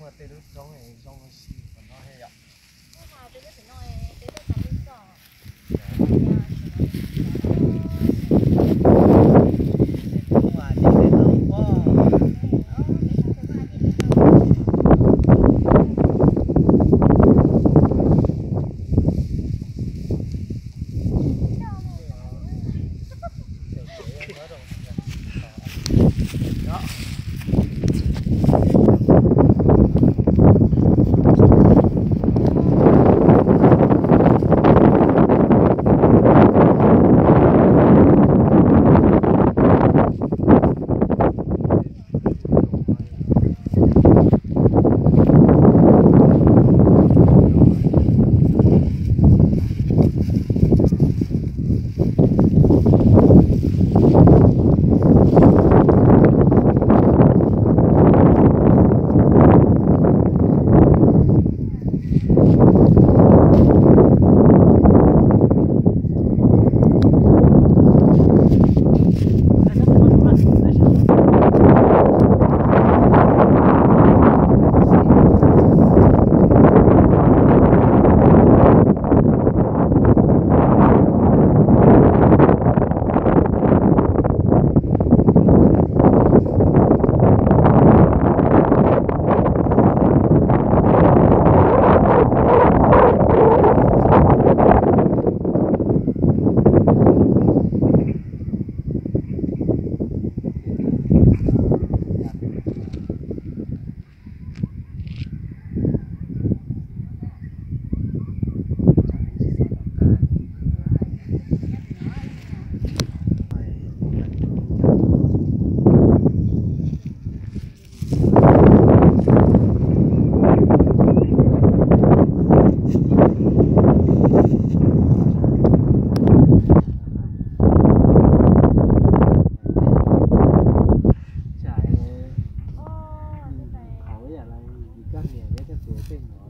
mưa tê đứt giống này, giống xì còn nó hay ạ. Nó vào tê đứt thì nó tê đứt Ja. 干点ร个รีย